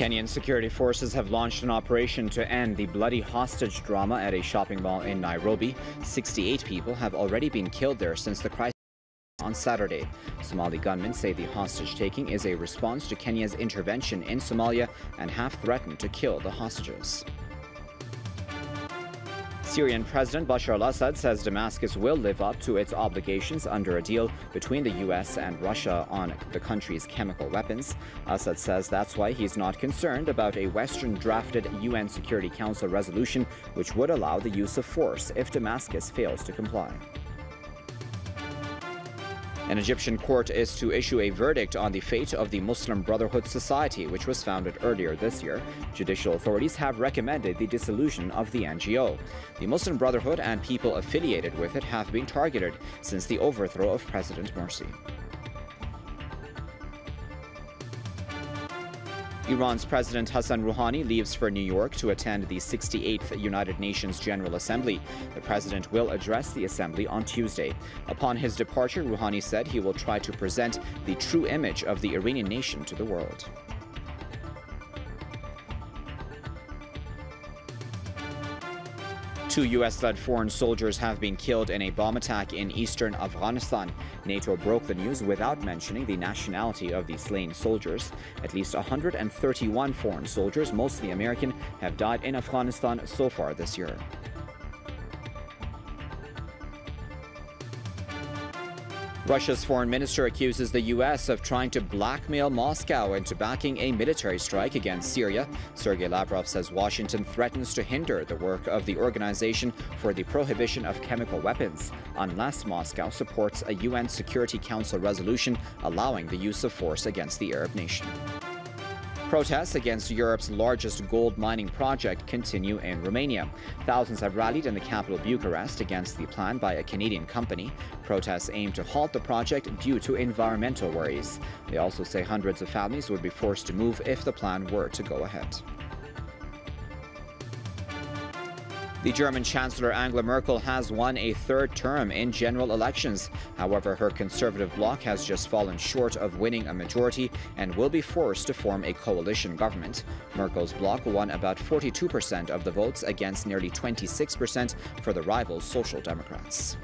Kenyan security forces have launched an operation to end the bloody hostage drama at a shopping mall in Nairobi. 68 people have already been killed there since the crisis on Saturday. Somali gunmen say the hostage taking is a response to Kenya's intervention in Somalia and have threatened to kill the hostages. Syrian President Bashar al Assad says Damascus will live up to its obligations under a deal between the U.S. and Russia on the country's chemical weapons. Assad says that's why he's not concerned about a Western drafted UN Security Council resolution which would allow the use of force if Damascus fails to comply. An Egyptian court is to issue a verdict on the fate of the Muslim Brotherhood Society, which was founded earlier this year. Judicial authorities have recommended the dissolution of the NGO. The Muslim Brotherhood and people affiliated with it have been targeted since the overthrow of President Morsi. Iran's President Hassan Rouhani leaves for New York to attend the 68th United Nations General Assembly. The president will address the assembly on Tuesday. Upon his departure, Rouhani said he will try to present the true image of the Iranian nation to the world. Two U.S. led foreign soldiers have been killed in a bomb attack in eastern Afghanistan. NATO broke the news without mentioning the nationality of the slain soldiers. At least 131 foreign soldiers, mostly American, have died in Afghanistan so far this year. Russia's foreign minister accuses the U.S. of trying to blackmail Moscow into backing a military strike against Syria. Sergei Lavrov says Washington threatens to hinder the work of the Organization for the Prohibition of Chemical Weapons unless Moscow supports a UN Security Council resolution allowing the use of force against the Arab nation. Protests against Europe's largest gold mining project continue in Romania. Thousands have rallied in the capital Bucharest against the plan by a Canadian company. Protests aim to halt the project due to environmental worries. They also say hundreds of families would be forced to move if the plan were to go ahead. The German Chancellor Angela Merkel has won a third term in general elections. However, her conservative bloc has just fallen short of winning a majority and will be forced to form a coalition government. Merkel's bloc won about 42% of the votes against nearly 26% for the rival Social Democrats.